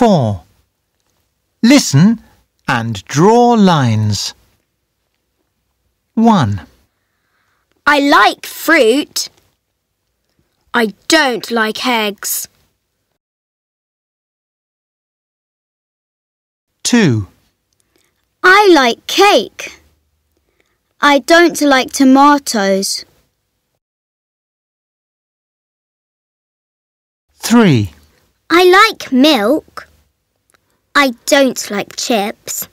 4. Listen and draw lines. 1, I like fruit. I don't like eggs. 2, I like cake. I don't like tomatoes. 3, I like milk. I don't like chips.